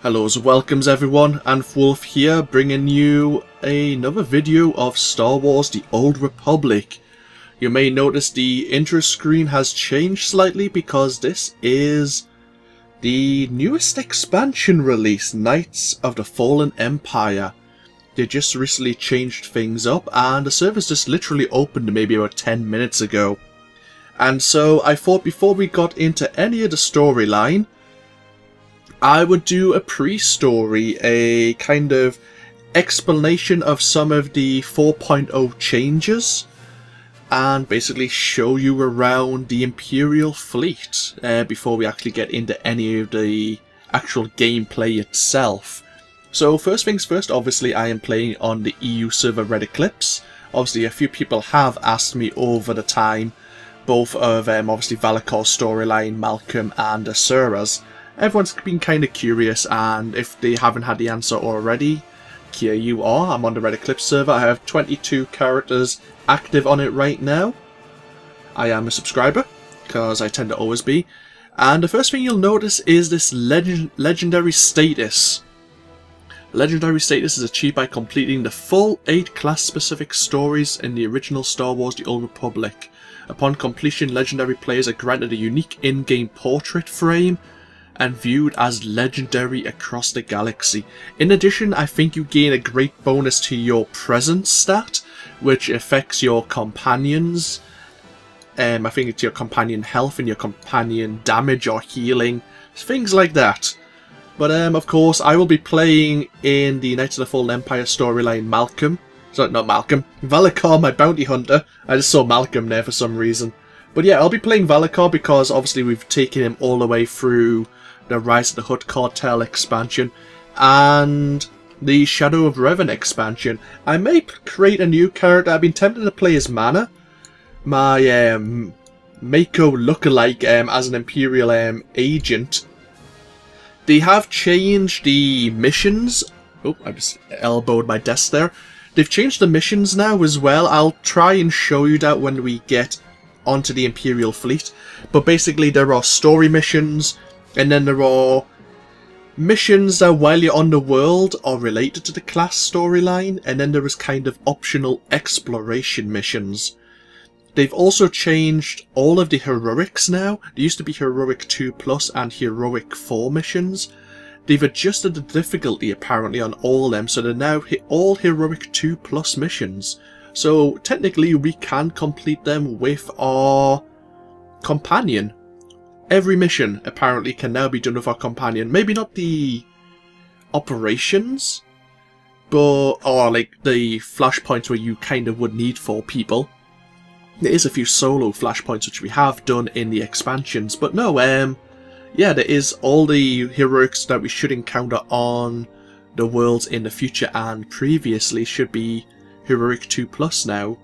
Hello, welcomes everyone, and Wolf here, bringing you another video of Star Wars The Old Republic. You may notice the intro screen has changed slightly because this is the newest expansion release, Knights of the Fallen Empire. They just recently changed things up and the service just literally opened maybe about 10 minutes ago. And so I thought before we got into any of the storyline, I would do a pre-story, a kind of explanation of some of the 4.0 changes and basically show you around the Imperial fleet uh, before we actually get into any of the actual gameplay itself. So first things first, obviously I am playing on the EU server Red Eclipse. Obviously a few people have asked me over the time, both of um, obviously Valicar's storyline, Malcolm and Asura's, everyone's been kind of curious, and if they haven't had the answer already, here you are. I'm on the Red Eclipse server. I have 22 characters active on it right now. I am a subscriber, because I tend to always be. And the first thing you'll notice is this legend legendary status. Legendary status is achieved by completing the full 8 class-specific stories in the original Star Wars The Old Republic. Upon completion, legendary players are granted a unique in-game portrait frame and viewed as legendary across the galaxy. In addition, I think you gain a great bonus to your presence stat, which affects your companions. Um, I think it's your companion health and your companion damage or healing, things like that. But um, of course, I will be playing in the Knights of the Fallen Empire storyline Malcolm. Sorry, not Malcolm. Valicar, my bounty hunter. I just saw Malcolm there for some reason. But yeah, I'll be playing Valicar because obviously we've taken him all the way through the Rise of the Hutt Cartel expansion, and the Shadow of Revan expansion. I may create a new character. I've been tempted to play as Mana, my um, Mako lookalike um, as an Imperial um, agent. They have changed the missions. Oh, I just elbowed my desk there. They've changed the missions now as well. I'll try and show you that when we get onto the Imperial fleet. But basically there are story missions, and then there are missions that while you're on the world are related to the class storyline, and then there is kind of optional exploration missions. They've also changed all of the heroics now. There used to be heroic 2 plus and heroic 4 missions. They've adjusted the difficulty apparently on all of them, so they're now all heroic 2 plus missions. So technically we can complete them with our companion, Every mission, apparently, can now be done with our companion. Maybe not the operations, but or like the flashpoints where you kind of would need four people. There is a few solo flashpoints which we have done in the expansions, but no, um, yeah, there is all the heroics that we should encounter on the worlds in the future and previously should be heroic 2 plus now.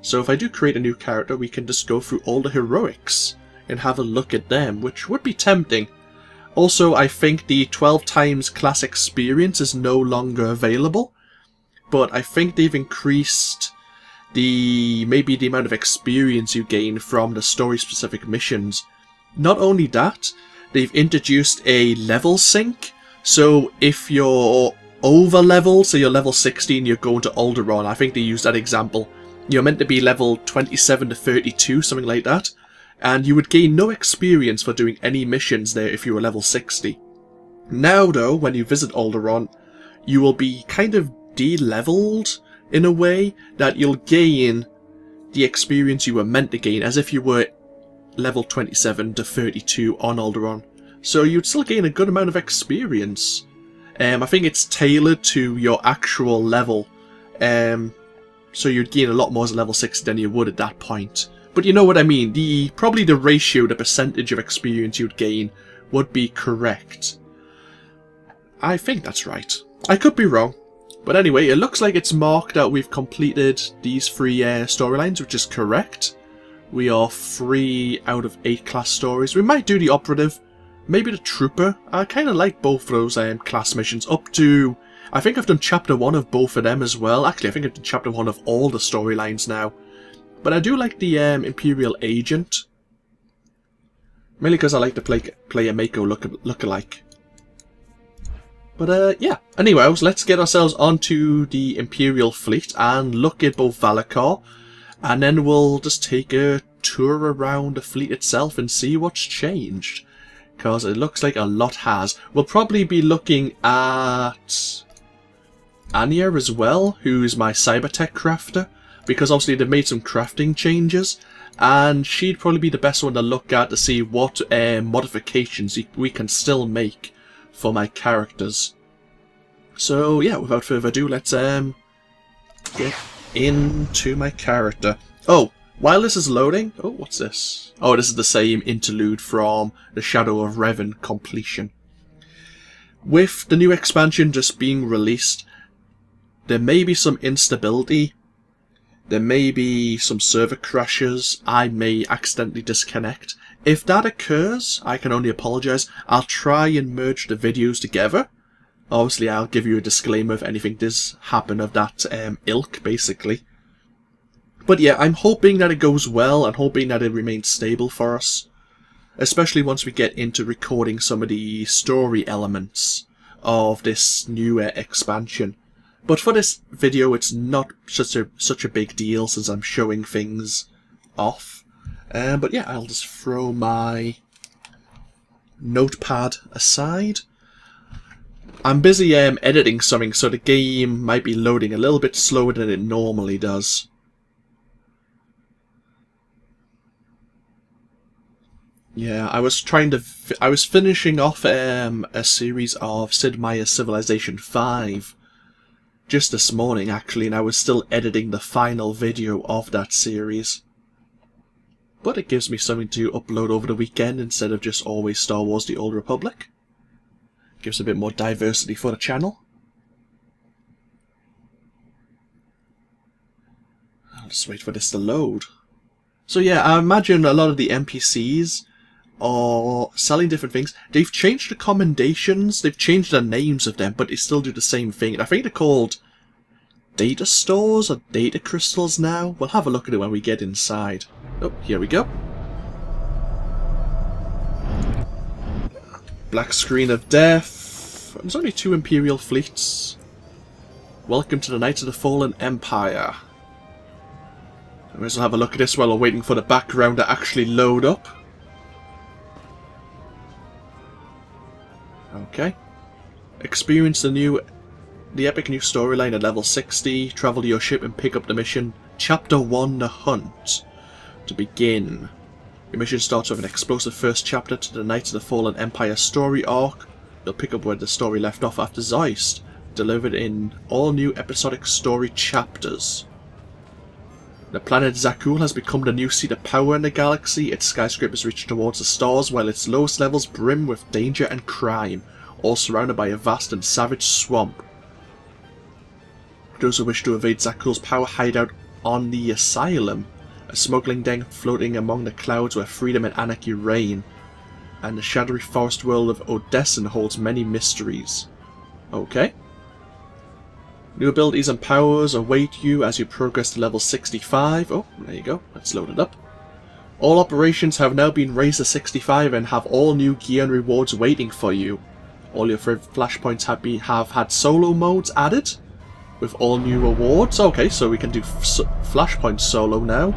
So if I do create a new character, we can just go through all the heroics and have a look at them, which would be tempting. Also, I think the 12 times class experience is no longer available, but I think they've increased the maybe the amount of experience you gain from the story specific missions. Not only that, they've introduced a level sync, so if you're over level, so you're level 16, you're going to Alderaan, I think they use that example. You're meant to be level 27 to 32, something like that and you would gain no experience for doing any missions there if you were level 60. Now though, when you visit Alderaan, you will be kind of de-leveled in a way that you'll gain the experience you were meant to gain as if you were level 27 to 32 on Alderaan. So you'd still gain a good amount of experience. Um, I think it's tailored to your actual level. Um, so you'd gain a lot more as a level 60 than you would at that point. But you know what I mean, the probably the ratio, the percentage of experience you'd gain would be correct. I think that's right. I could be wrong. But anyway, it looks like it's marked that we've completed these three uh, storylines, which is correct. We are three out of eight class stories. We might do the operative, maybe the trooper. I kind of like both of those um, class missions up to... I think I've done chapter one of both of them as well. Actually, I think I've done chapter one of all the storylines now. But I do like the um, Imperial Agent. Mainly because I like to play play a Mako look lookalike. But uh, yeah, anyways, let's get ourselves onto the Imperial fleet and look at both Valicar, and then we'll just take a tour around the fleet itself and see what's changed. Because it looks like a lot has. We'll probably be looking at Anya as well, who's my Cybertech crafter, because obviously they've made some crafting changes, and she'd probably be the best one to look at to see what uh, modifications we can still make for my characters. So yeah, without further ado, let's um get into my character. Oh, while this is loading, oh, what's this? Oh, this is the same interlude from the Shadow of Revan completion. With the new expansion just being released, there may be some instability. There may be some server crashes. I may accidentally disconnect. If that occurs, I can only apologise. I'll try and merge the videos together. Obviously, I'll give you a disclaimer if anything does happen of that um, ilk, basically. But yeah, I'm hoping that it goes well and hoping that it remains stable for us. Especially once we get into recording some of the story elements of this new uh, expansion. But for this video, it's not such a such a big deal since I'm showing things off. Um, but yeah, I'll just throw my notepad aside. I'm busy um, editing something, so the game might be loading a little bit slower than it normally does. Yeah, I was trying to. I was finishing off um, a series of Sid Meier's Civilization 5 just this morning actually, and I was still editing the final video of that series. But it gives me something to upload over the weekend instead of just always Star Wars The Old Republic. Gives a bit more diversity for the channel. I'll just wait for this to load. So yeah, I imagine a lot of the NPCs are selling different things. They've changed the commendations, they've changed the names of them, but they still do the same thing. I think they're called data stores or data crystals now. We'll have a look at it when we get inside. Oh, here we go. Black screen of death. There's only two Imperial fleets. Welcome to the Knights of the Fallen Empire. I may as well have a look at this while we're waiting for the background to actually load up. Okay. Experience the new the epic new storyline at level 60. Travel to your ship and pick up the mission. Chapter 1 The Hunt. To begin. Your mission starts with an explosive first chapter to the Knights of the Fallen Empire story arc. You'll pick up where the story left off after Ziost, delivered in all new episodic story chapters. The planet Zakuul has become the new seat of power in the galaxy. Its skyscrapers reach towards the stars while its lowest levels brim with danger and crime, all surrounded by a vast and savage swamp. Those who wish to evade Zakuul's power hideout on the Asylum, a smuggling den floating among the clouds where freedom and anarchy reign, and the shadowy forest world of Odessen holds many mysteries. Okay. New abilities and powers await you as you progress to level 65. Oh, there you go. Let's load it up. All operations have now been raised to 65 and have all new gear and rewards waiting for you. All your flashpoints have, been, have had solo modes added with all new rewards. Okay, so we can do Flashpoint solo now.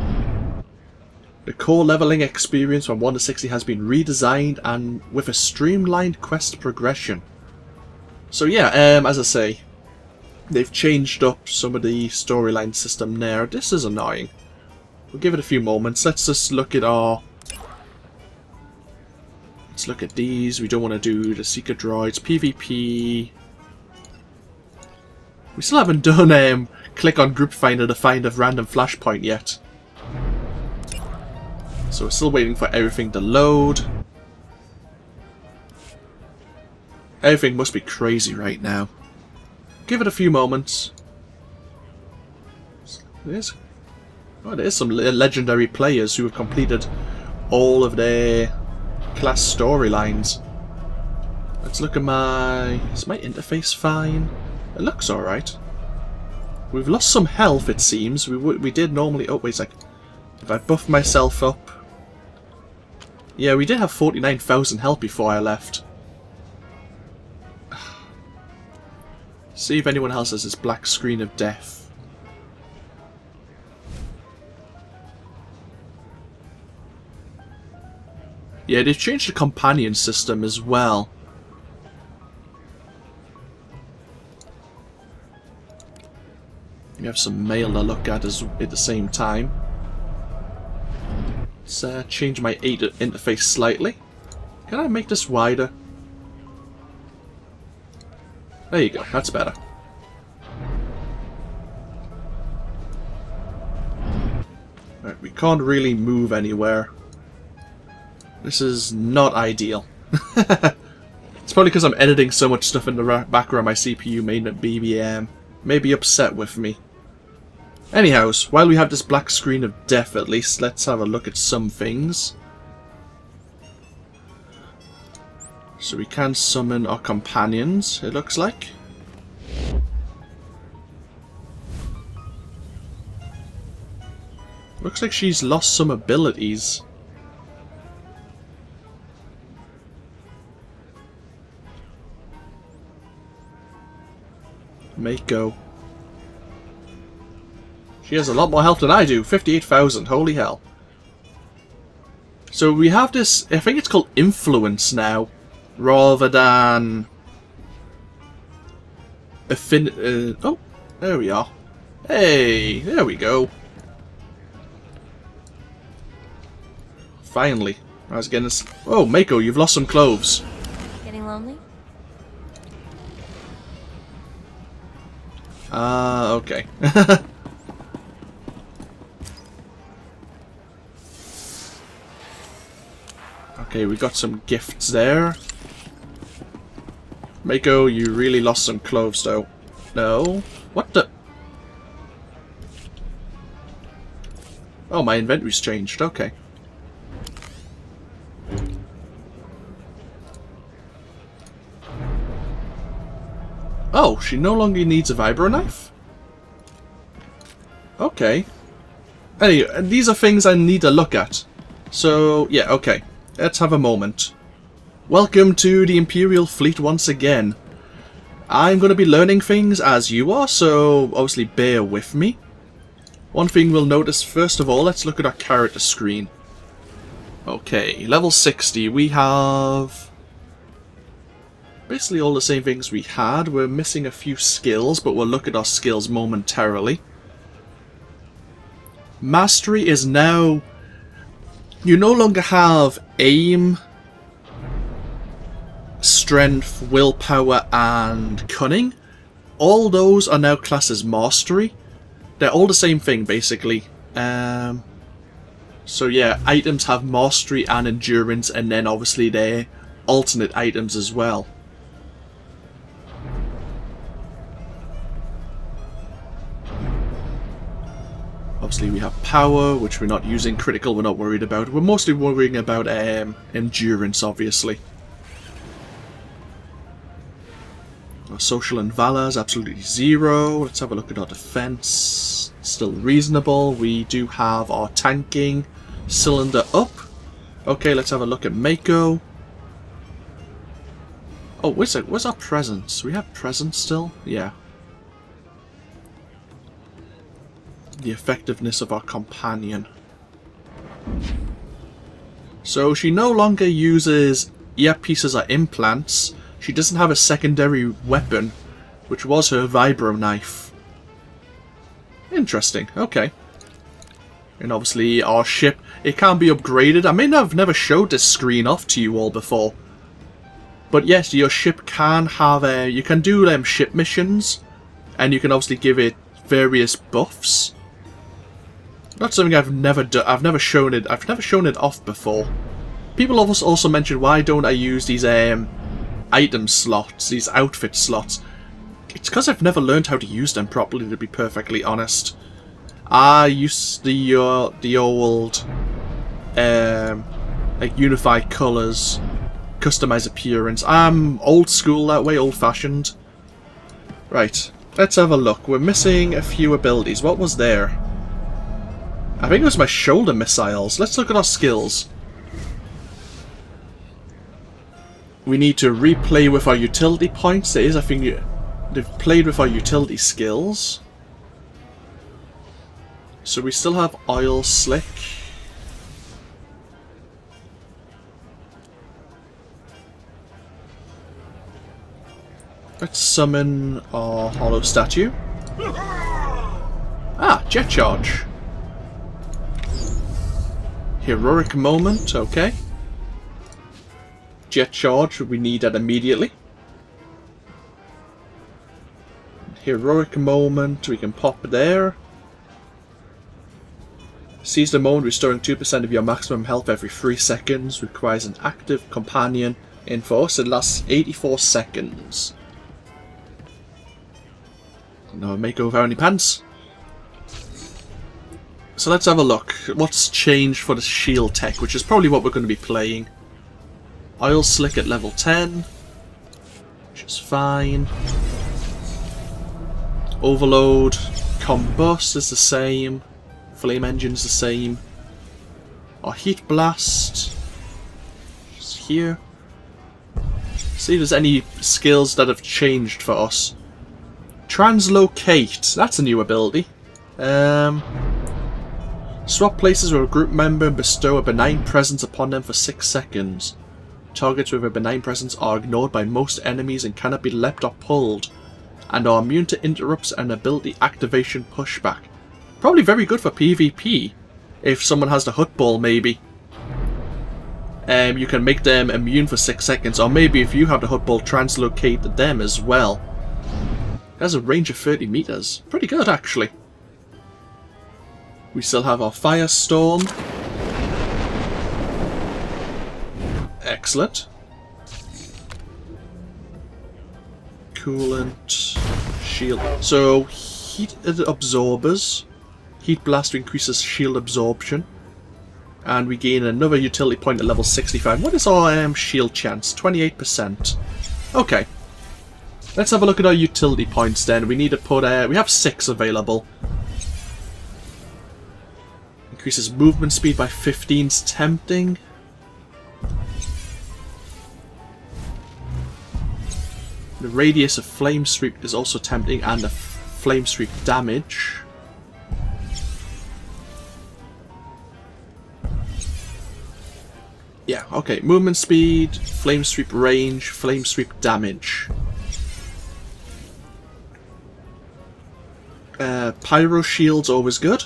The core leveling experience from 1 to 60 has been redesigned and with a streamlined quest progression. So yeah, um, as I say, They've changed up some of the storyline system there. This is annoying. We'll give it a few moments. Let's just look at our... Let's look at these. We don't want to do the Seeker Droids. PvP... We still haven't done um, click on Group Finder to find a random flashpoint yet. So we're still waiting for everything to load. Everything must be crazy right now. Give it a few moments. There's, oh, there's some legendary players who have completed all of their class storylines. Let's look at my... Is my interface fine? It looks alright. We've lost some health, it seems. We we did normally... Oh, wait a sec. If I buff myself up... Yeah, we did have 49,000 health before I left. See if anyone else has this black screen of death. Yeah, they've changed the companion system as well. We have some mail to look at as, at the same time. Let's uh, change my interface slightly. Can I make this wider? There you go, that's better. We can't really move anywhere. This is not ideal. it's probably because I'm editing so much stuff in the background my CPU made it BBM. Maybe upset with me. Anyhow, while we have this black screen of death at least, let's have a look at some things. So we can summon our companions, it looks like. Looks like she's lost some abilities. Mako. She has a lot more health than I do. 58,000. Holy hell. So we have this, I think it's called Influence now rather than affin uh, oh there we are. Hey there we go. Finally I was getting this oh Mako you've lost some clothes getting lonely? Ah uh, okay. Okay we got some gifts there Mako, you really lost some clothes though. No? What the? Oh, my inventory's changed. Okay. Oh, she no longer needs a vibro knife? Okay. Anyway, these are things I need to look at. So, yeah, okay. Let's have a moment. Welcome to the Imperial Fleet once again. I'm going to be learning things as you are, so obviously bear with me. One thing we'll notice first of all, let's look at our character screen. Okay, level 60, we have basically all the same things we had. We're missing a few skills, but we'll look at our skills momentarily. Mastery is now... You no longer have aim strength, willpower, and cunning. All those are now classed as mastery. They're all the same thing, basically. Um, so yeah, items have mastery and endurance, and then obviously they're alternate items as well. Obviously we have power, which we're not using. Critical we're not worried about. We're mostly worrying about um, endurance, obviously. Our social and valor is absolutely zero. Let's have a look at our defense. Still reasonable. We do have our tanking cylinder up. Okay, let's have a look at Mako. Oh, where's it? Where's our presence? We have presence still? Yeah. The effectiveness of our companion. So she no longer uses earpieces or implants. She doesn't have a secondary weapon, which was her vibro knife. Interesting, okay. And obviously our ship, it can be upgraded. I may have never showed this screen off to you all before. But yes, your ship can have a, you can do them um, ship missions. And you can obviously give it various buffs. Not something I've never done, I've never shown it, I've never shown it off before. People also mentioned why don't I use these um, item slots, these outfit slots. It's because I've never learned how to use them properly, to be perfectly honest. I used the uh, the old um, like unify colors, customize appearance. I'm old school that way, old fashioned. Right, let's have a look. We're missing a few abilities. What was there? I think it was my shoulder missiles. Let's look at our skills. We need to replay with our utility points. There is, I think, they've played with our utility skills. So we still have Oil Slick. Let's summon our Hollow Statue. Ah, Jet Charge. Heroic Moment, okay. Jet Charge, we need that immediately. Heroic Moment, we can pop there. Seize the moment, restoring 2% of your maximum health every 3 seconds. Requires an active companion in force. It lasts 84 seconds. No makeover any pants. So let's have a look. What's changed for the shield tech, which is probably what we're going to be playing. Oil Slick at level 10, which is fine. Overload, Combust is the same. Flame Engine's the same. Our Heat Blast is here. See if there's any skills that have changed for us. Translocate, that's a new ability. Um, swap places with a group member and bestow a benign presence upon them for 6 seconds. Targets with a benign presence are ignored by most enemies and cannot be leapt or pulled, and are immune to interrupts and ability activation pushback. Probably very good for PvP, if someone has the Huttball maybe. Um, you can make them immune for 6 seconds, or maybe if you have the Huttball, translocate them as well. It has a range of 30 meters. Pretty good, actually. We still have our Firestorm. Excellent. Coolant. Shield. So, heat absorbers. Heat Blast increases shield absorption. And we gain another utility point at level 65. What is our um, shield chance? 28%. Okay. Let's have a look at our utility points then. We need to put... Uh, we have six available. Increases movement speed by 15 is tempting. The radius of flame sweep is also tempting and the flame sweep damage. Yeah, okay. Movement speed, flame sweep range, flame sweep damage. Uh, Pyro Shield's always good.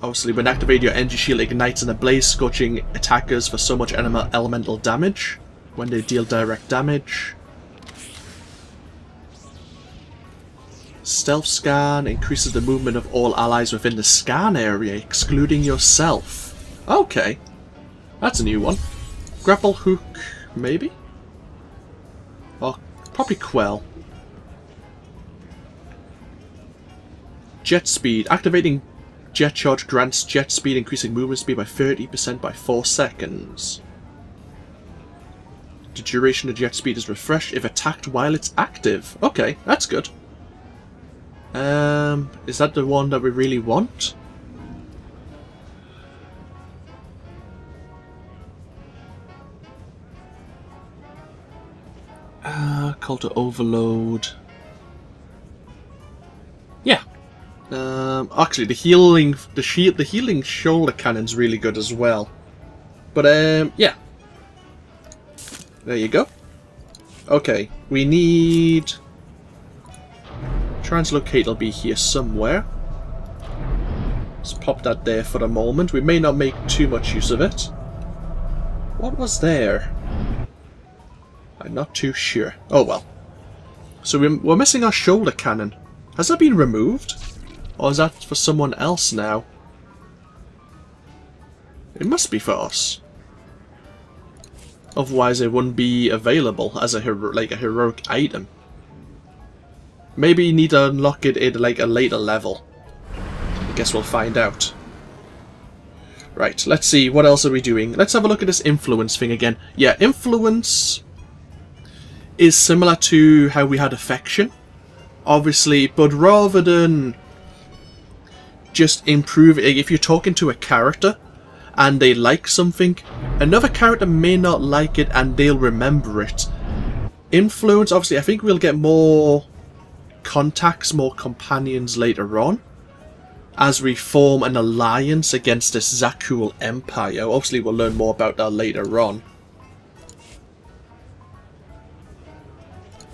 Obviously, when activated, your energy shield ignites and a blaze, scorching attackers for so much elemental damage when they deal direct damage. Stealth Scan increases the movement of all allies within the scan area, excluding yourself. Okay. That's a new one. Grapple Hook, maybe? Or probably Quell. Jet Speed. Activating Jet Charge grants jet speed, increasing movement speed by 30% by 4 seconds. The duration of jet speed is refreshed if attacked while it's active. Okay, that's good. Um, is that the one that we really want? Uh, call to overload. Yeah, um, actually, the healing, the shield, the healing shoulder cannon's really good as well. But um, yeah, there you go. Okay, we need translocate. will be here somewhere. Let's pop that there for a moment. We may not make too much use of it. What was there? I'm not too sure. Oh well. So we're missing our shoulder cannon. Has that been removed? Or is that for someone else now? It must be for us. Otherwise it wouldn't be available as a like a heroic item. Maybe you need to unlock it at like a later level. I guess we'll find out. Right, let's see, what else are we doing? Let's have a look at this influence thing again. Yeah, influence is similar to how we had affection, obviously, but rather than just improve it. If you're talking to a character and they like something, another character may not like it and they'll remember it. Influence, obviously, I think we'll get more contacts more companions later on as we form an alliance against this Zakuul Empire. Obviously, we'll learn more about that later on.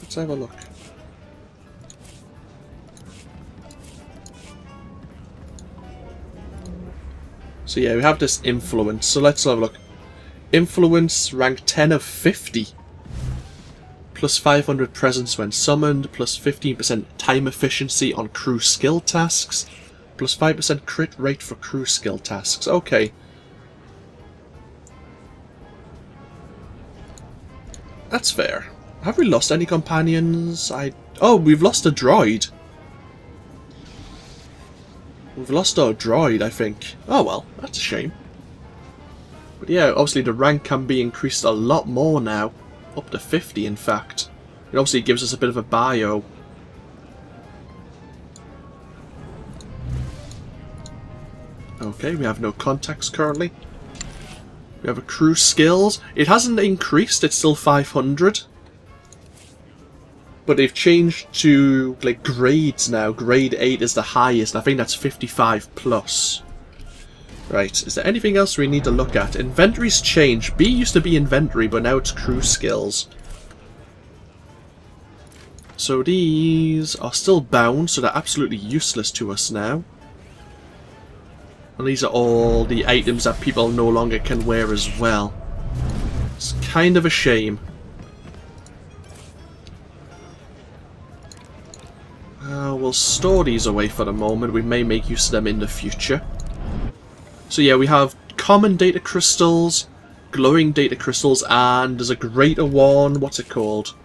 Let's have a look. So yeah, we have this influence. So let's have a look. Influence rank 10 of 50. Plus 500 presence when summoned. Plus 15% time efficiency on crew skill tasks. Plus 5% crit rate for crew skill tasks. Okay. That's fair. Have we lost any companions? I... Oh, we've lost a droid. We've lost our droid, I think. Oh well, that's a shame. But yeah, obviously the rank can be increased a lot more now. Up to 50, in fact. It obviously gives us a bit of a bio. Okay, we have no contacts currently. We have a crew skills. It hasn't increased, it's still 500 but they've changed to like grades now. Grade 8 is the highest. I think that's 55 plus. Right, is there anything else we need to look at? Inventory's changed. B used to be inventory, but now it's crew skills. So these are still bound, so they're absolutely useless to us now. And these are all the items that people no longer can wear as well. It's kind of a shame. Uh, we'll store these away for the moment. We may make use of them in the future. So yeah, we have common data crystals, glowing data crystals, and there's a greater one. What's it called?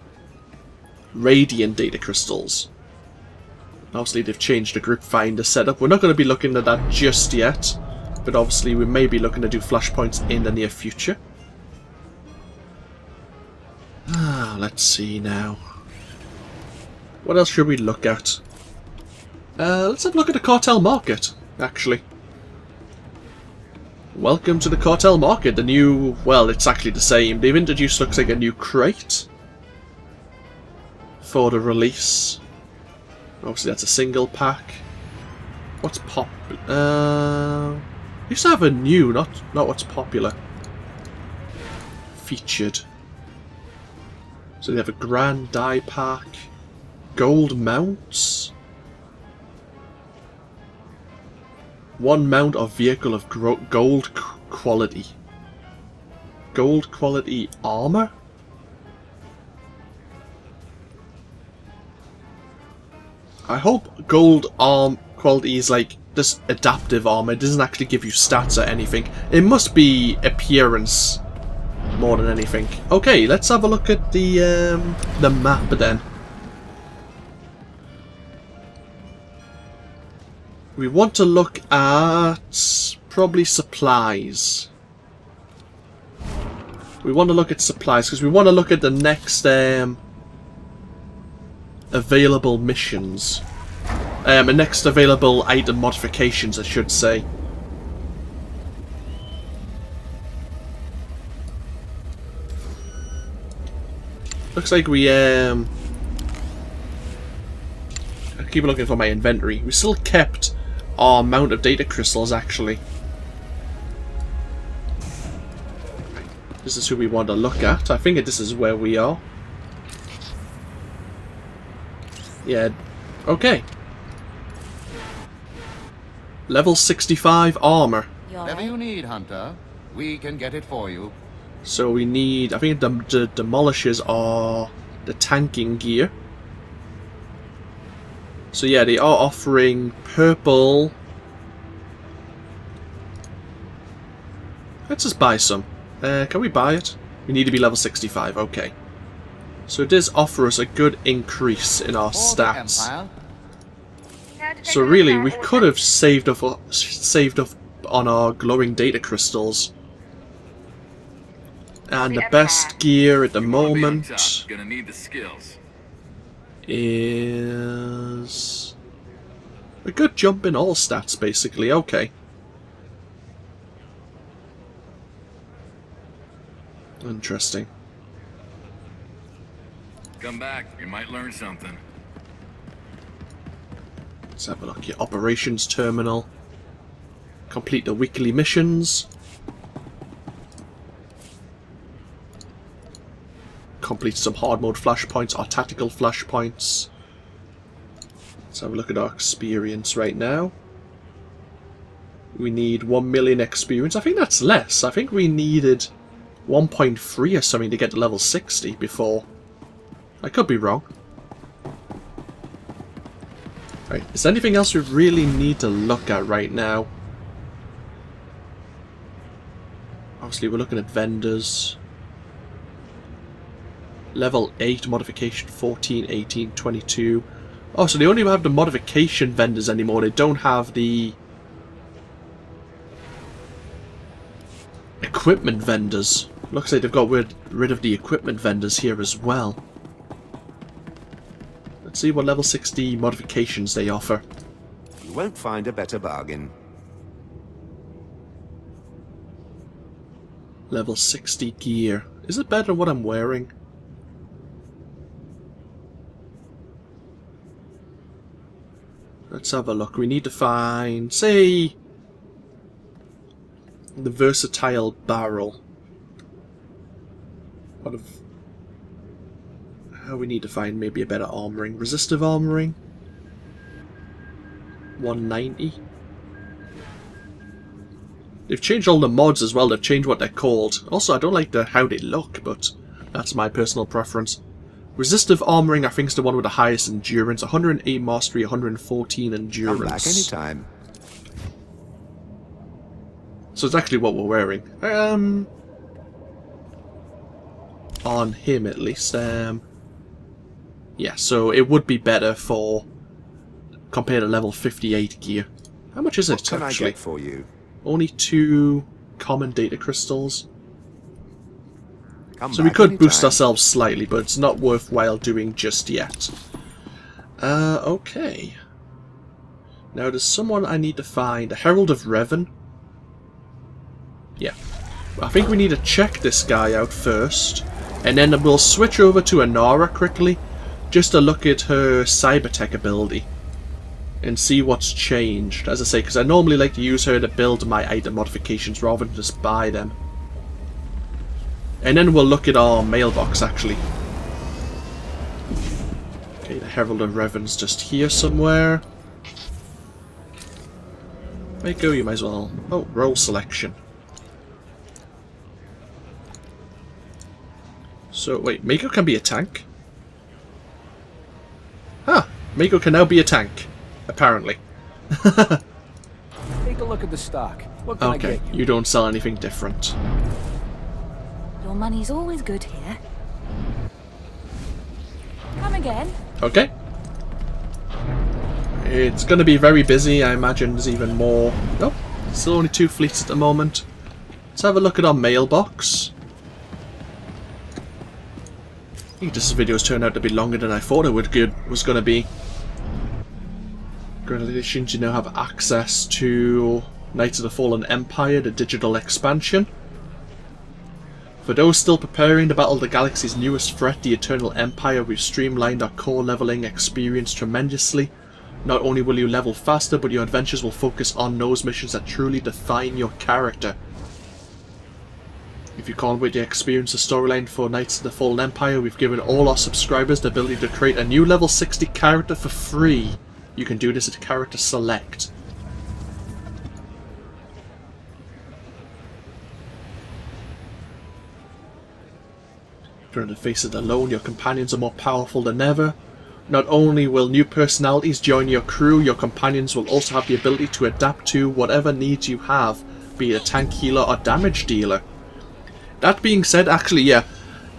Radiant data crystals. Obviously, they've changed the group finder setup. We're not going to be looking at that just yet, but obviously we may be looking to do flashpoints in the near future. Ah, let's see now. What else should we look at? Uh, let's have a look at the cartel market, actually. Welcome to the cartel market. The new, well, it's actually the same. They've introduced, looks like, a new crate for the release. Obviously, that's a single pack. What's pop? Uh, used to have a new, not not what's popular. Featured. So they have a grand die pack. Gold mounts? One mount of vehicle of gold quality. Gold quality armor? I hope gold arm quality is like this adaptive armor. It doesn't actually give you stats or anything. It must be appearance more than anything. Okay, let's have a look at the um, the map then. We want to look at probably supplies. We want to look at supplies because we want to look at the next um, available missions. Um, the next available item modifications, I should say. Looks like we um I keep looking for my inventory. We still kept our amount of data crystals, actually. This is who we want to look at. I think this is where we are. Yeah. Okay. Level 65 armor. Whatever you need, Hunter. We can get it for you. So we need... I think the, the demolishers are the tanking gear. So yeah, they are offering purple. Let's just buy some. Uh, can we buy it? We need to be level 65, okay. So it does offer us a good increase in our stats. So really, we could have saved up, saved up on our glowing data crystals. And the best gear at the moment... Gonna need the skills is a good jump in all stats, basically. Okay. Interesting. Come back. You might learn something. Let's have a look here. Operations terminal. Complete the weekly missions. Complete some hard mode flashpoints or tactical flashpoints. Let's have a look at our experience right now. We need 1 million experience. I think that's less. I think we needed 1.3 or something to get to level 60 before. I could be wrong. Right, is there anything else we really need to look at right now? Obviously we're looking at vendors. Level 8, modification 14, 18, 22. Oh, so they only have the modification vendors anymore. They don't have the equipment vendors. Looks like they've got rid, rid of the equipment vendors here as well. Let's see what level 60 modifications they offer. You won't find a better bargain. Level 60 gear. Is it better than what I'm wearing? Let's have a look. We need to find, say, the versatile barrel. What of... We need to find maybe a better armoring. Resistive armoring. 190. They've changed all the mods as well, they've changed what they're called. Also, I don't like the how they look, but that's my personal preference. Resistive armoring, I think, is the one with the highest endurance. 108 mastery, 114 endurance. Come back anytime. So it's actually what we're wearing. Um, on him at least. Um, yeah, so it would be better for compared to level 58 gear. How much is What it can actually? I get for you? Only two common data crystals. Come So we could boost ourselves slightly, but it's not worthwhile doing just yet. Uh, okay. Now there's someone I need to find. A Herald of Revan. Yeah. I think we need to check this guy out first. And then we'll switch over to Anara quickly. Just to look at her cybertech ability. And see what's changed. As I say, because I normally like to use her to build my item modifications rather than just buy them. And then we'll look at our mailbox, actually. Okay, the Herald of Revan's just here somewhere. Mako, you might as well... Oh, role selection. So, wait, Mako can be a tank? Huh, Mako can now be a tank, apparently. Take a look at the stock. What can I Okay, get you? you don't sell anything different. Your money's always good here. Come again. Okay. It's going to be very busy. I imagine there's even more. Nope. Still only two fleets at the moment. Let's have a look at our mailbox. I think this turned out to be longer than I thought it would good was going to be. Congratulations, you now have access to Knights of the Fallen Empire, the digital expansion. For those still preparing to battle the galaxy's newest threat, the Eternal Empire, we've streamlined our core leveling experience tremendously. Not only will you level faster, but your adventures will focus on those missions that truly define your character. If you can't wait to experience the storyline for Knights of the Fallen Empire, we've given all our subscribers the ability to create a new level 60 character for free. You can do this at Character Select. During the face of the lone, your companions are more powerful than ever. Not only will new personalities join your crew, your companions will also have the ability to adapt to whatever needs you have, be it a tank healer or damage dealer. That being said, actually, yeah,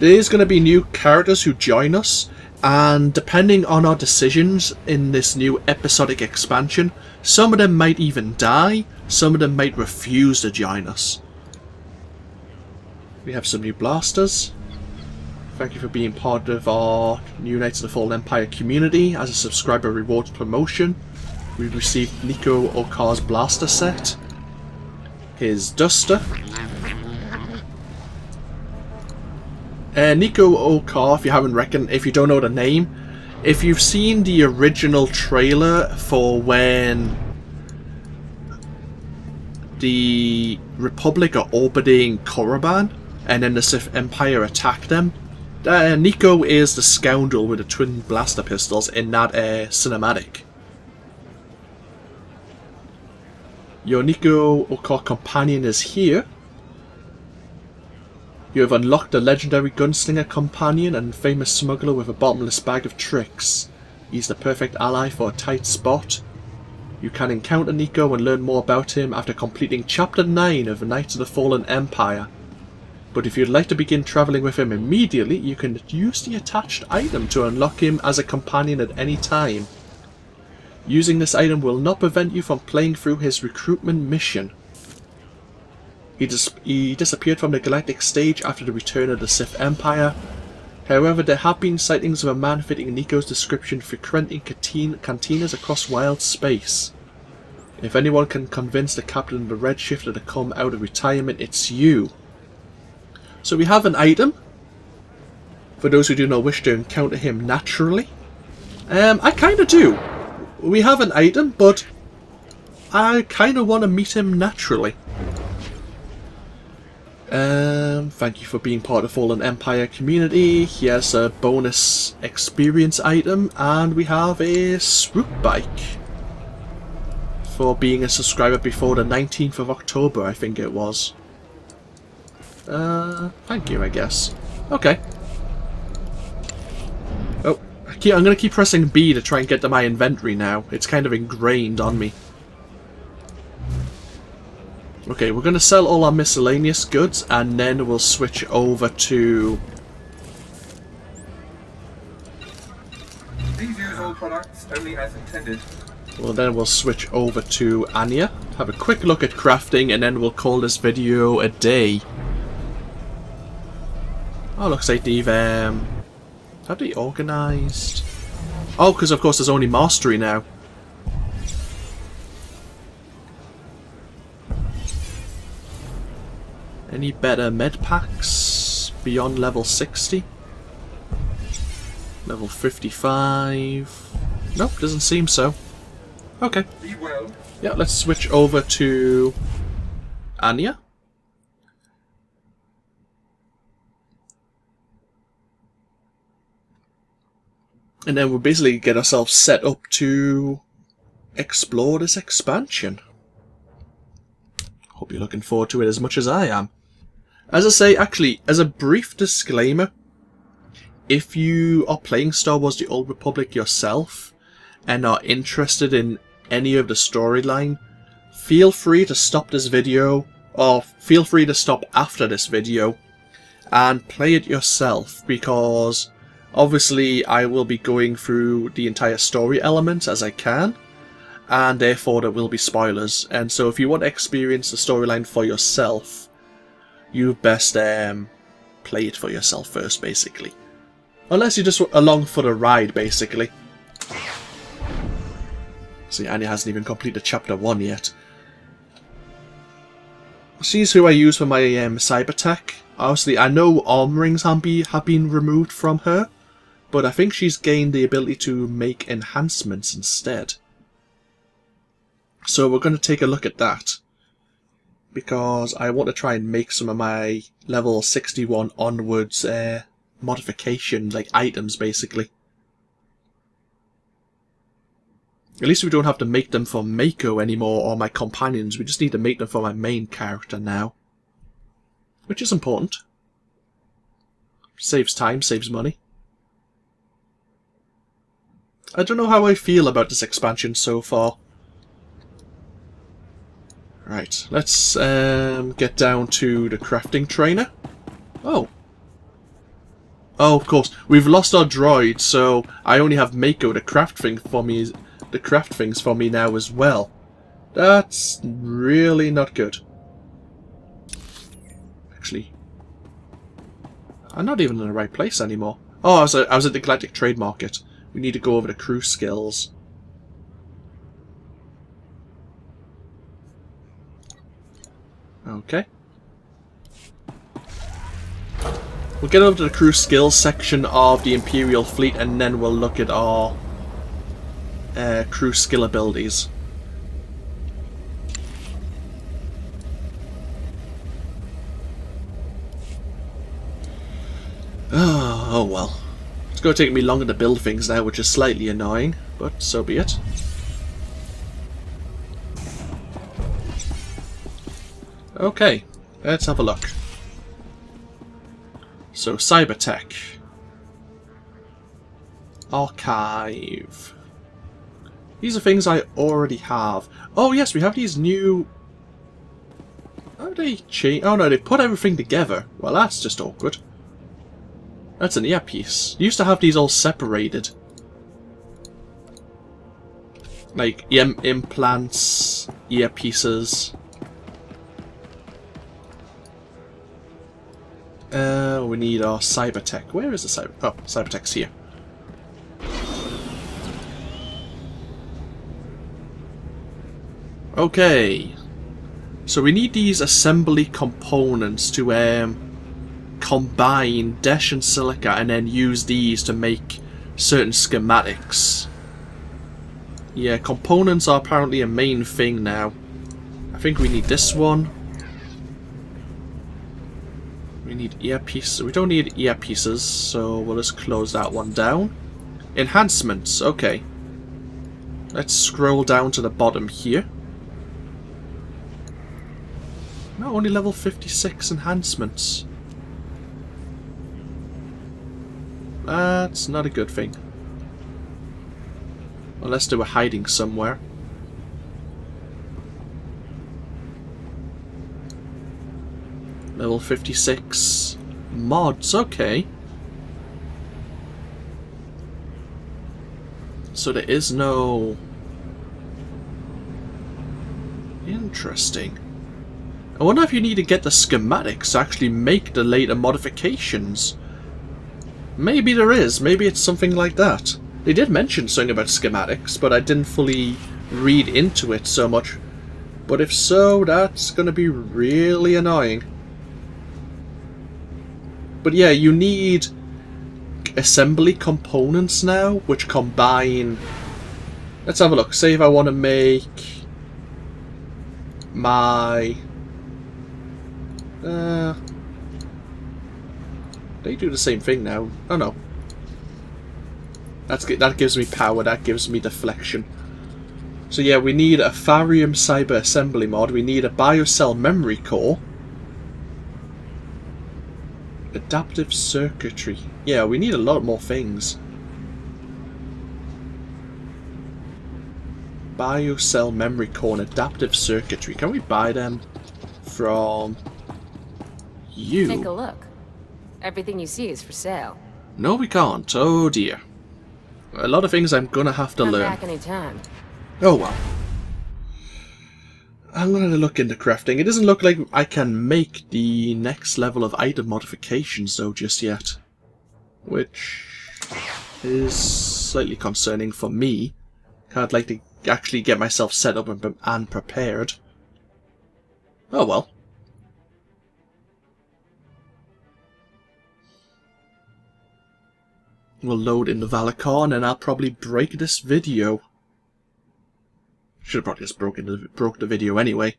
there is going to be new characters who join us, and depending on our decisions in this new episodic expansion, some of them might even die, some of them might refuse to join us. We have some new blasters. Thank you for being part of our new Knights of the Fallen Empire community as a subscriber rewards promotion. We received Nico Okarr's blaster set, his duster. Uh, Nico Okar, if you haven't reckoned, if you don't know the name, if you've seen the original trailer for when the Republic are orbiting Korriban and then the Sith Empire attack them, uh, Nico is the scoundrel with the twin blaster pistols in that uh, cinematic. Your Nico Okarr companion is here. You have unlocked a legendary gunslinger companion and famous smuggler with a bottomless bag of tricks. He's the perfect ally for a tight spot. You can encounter Nico and learn more about him after completing Chapter 9 of Knights of the Fallen Empire. But if you'd like to begin travelling with him immediately, you can use the attached item to unlock him as a companion at any time. Using this item will not prevent you from playing through his recruitment mission. He, dis he disappeared from the galactic stage after the return of the Sith Empire. However, there have been sightings of a man fitting Nico's description frequenting cantinas across wild space. If anyone can convince the captain of the Redshifter to come out of retirement, it's you. So we have an item. For those who do not wish to encounter him naturally. Um, I kind of do. We have an item, but I kind of want to meet him naturally. Um, thank you for being part of Fallen Empire community. Here's a bonus experience item, and we have a swoop bike. For being a subscriber before the 19th of October, I think it was. Uh, thank you, I guess. Okay. Oh, I keep, I'm going to keep pressing B to try and get to my inventory now. It's kind of ingrained on me. Okay, we're going to sell all our miscellaneous goods and then we'll switch over to... Please use all products only as intended. Well, then we'll switch over to Anya, have a quick look at crafting, and then we'll call this video a day. Oh, looks like they've, um... Have they organised? Oh, because of course there's only mastery now. Any better med packs beyond level 60? Level 55? Nope, doesn't seem so. Okay. Be well. Yeah, let's switch over to Anya. And then we'll basically get ourselves set up to explore this expansion. Hope you're looking forward to it as much as I am. As I say, actually, as a brief disclaimer, if you are playing Star Wars The Old Republic yourself and are interested in any of the storyline, feel free to stop this video, or feel free to stop after this video, and play it yourself, because obviously I will be going through the entire story elements as I can, and therefore there will be spoilers, and so if you want to experience the storyline for yourself, you best um, play it for yourself first, basically. Unless you're just along for the ride, basically. See, Anya hasn't even completed chapter 1 yet. She's who I use for my um, cyber tech. Obviously, I know arm rings have been removed from her, but I think she's gained the ability to make enhancements instead. So we're going to take a look at that. Because I want to try and make some of my level 61 onwards uh, modifications, like items basically. At least we don't have to make them for Mako anymore or my companions, we just need to make them for my main character now. Which is important. Saves time, saves money. I don't know how I feel about this expansion so far. Right, let's um, get down to the crafting trainer. Oh. Oh, of course. We've lost our droid, so I only have Mako to craft thing for me the craft things for me now as well. That's really not good. Actually, I'm not even in the right place anymore. Oh, I was, at, I was at the Galactic Trade Market. We need to go over the crew skills. Okay. We'll get over to the crew skills section of the Imperial fleet and then we'll look at our uh, crew skill abilities. Oh, oh well. It's going to take me longer to build things now, which is slightly annoying, but so be it. Okay, let's have a look. So, Cybertech. Archive. These are things I already have. Oh yes, we have these new... How they change? Oh no, they put everything together. Well, that's just awkward. That's an earpiece. You used to have these all separated. Like, Im implants, earpieces. Uh, we need our Cybertech. Where is the Cyber... Oh, Cybertech's here. Okay. So we need these assembly components to um, combine Desh and Silica and then use these to make certain schematics. Yeah, components are apparently a main thing now. I think we need this one. We need earpieces. We don't need earpieces, so we'll just close that one down. Enhancements, okay. Let's scroll down to the bottom here. No, only level 56 enhancements. That's not a good thing. Unless they were hiding somewhere. Level 56. Mods, okay. So there is no... Interesting. I wonder if you need to get the schematics to actually make the later modifications. Maybe there is. Maybe it's something like that. They did mention something about schematics, but I didn't fully read into it so much. But if so, that's going to be really annoying. But yeah, you need assembly components now, which combine... Let's have a look. Say if I want to make my... Uh, they do the same thing now. Oh no. That's That gives me power, that gives me deflection. So yeah, we need a Tharium Cyber Assembly mod, we need a Biocell Memory Core, Adaptive circuitry. Yeah, we need a lot more things. Biocell memory core and adaptive circuitry. Can we buy them from you? Take a look. Everything you see is for sale. No, we can't. Oh dear. A lot of things I'm gonna have to Come learn. back anytime. Oh well. I'm to look into crafting. It doesn't look like I can make the next level of item modifications though just yet. Which is slightly concerning for me. I'd like to actually get myself set up and, and prepared. Oh well. We'll load in the Valicar and I'll probably break this video. Should have probably just broken the, broke the video anyway.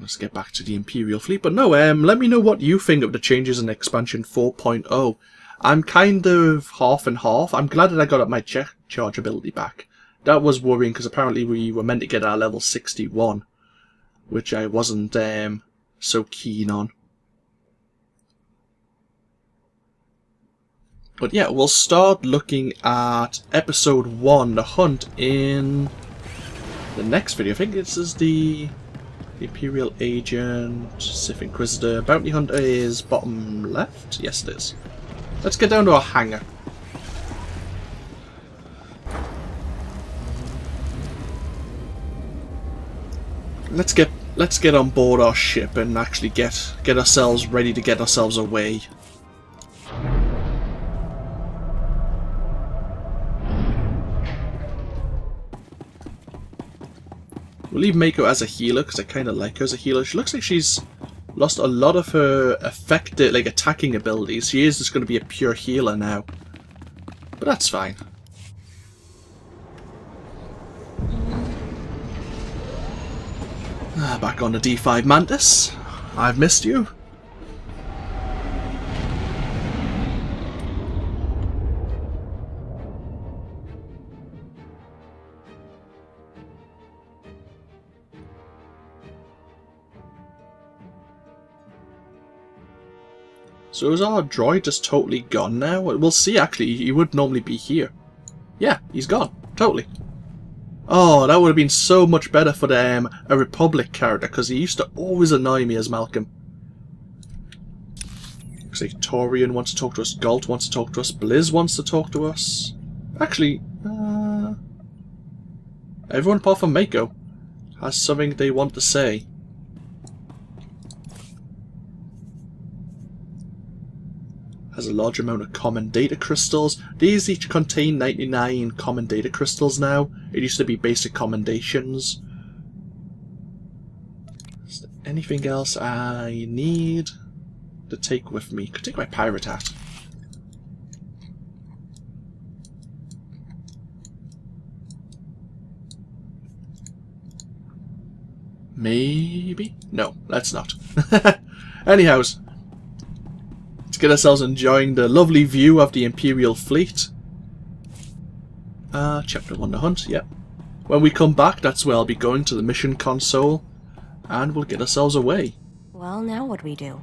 Let's get back to the Imperial fleet. But no, um, let me know what you think of the changes in Expansion 4.0. I'm kind of half and half. I'm glad that I got my charge ability back. That was worrying because apparently we were meant to get our level 61, which I wasn't um, so keen on. But yeah, we'll start looking at episode 1, The Hunt, in the next video. I think this is the, Imperial Agent, Sith Inquisitor. Bounty Hunter is bottom left? Yes, it is. Let's get down to our hangar. Let's get let's get on board our ship and actually get get ourselves ready to get ourselves away. We'll leave Mako as a healer because I kind of like her as a healer. She looks like she's lost a lot of her effective, like attacking abilities. She is just going to be a pure healer now. But that's fine. Ah, back on the D5 Mantis. I've missed you. So is our droid just totally gone now? We'll see actually, he would normally be here. Yeah, he's gone. Totally. Oh, that would have been so much better for the, them, a Republic character, because he used to always annoy me as Malcolm. Like Torian wants to talk to us, Gault wants to talk to us, Blizz wants to talk to us. Actually, uh, everyone apart from Mako has something they want to say. Has a large amount of common data crystals. These each contain 99 common data crystals now. It used to be basic commendations. Is there anything else I need to take with me? Could take my pirate hat. Maybe? No, let's not. Anyhows, get ourselves enjoying the lovely view of the Imperial fleet. Uh, chapter 1 The Hunt, yep. When we come back, that's where I'll be going to the mission console, and we'll get ourselves away. Well, now what do we do?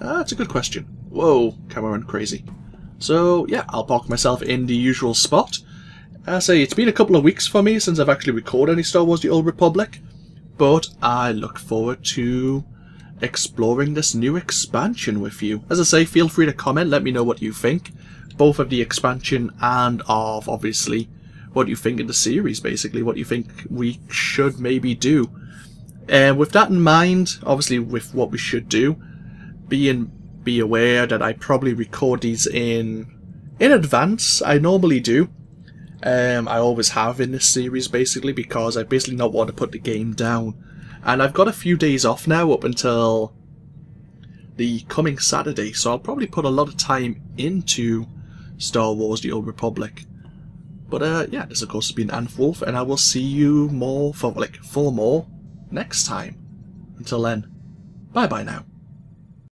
Ah, that's a good question. Whoa, Cameron crazy. So, yeah, I'll park myself in the usual spot. I say, it's been a couple of weeks for me since I've actually recorded any Star Wars The Old Republic, but I look forward to exploring this new expansion with you. As I say, feel free to comment, let me know what you think, both of the expansion and of, obviously, what you think of the series, basically, what you think we should maybe do. And with that in mind, obviously with what we should do, be, in, be aware that I probably record these in in advance. I normally do. Um, I always have in this series, basically, because I basically not want to put the game down. And I've got a few days off now up until the coming Saturday, so I'll probably put a lot of time into Star Wars The Old Republic. But uh, yeah, this of course has been AnthWolf, and I will see you more for like for more next time. Until then, bye bye now.